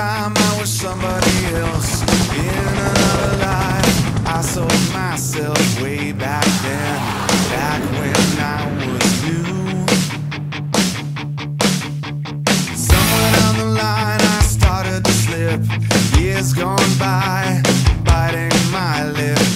time I was somebody else in another life. I sold myself way back then, back when I was you. Somewhere down the line, I started to slip. Years gone by, biting my lip.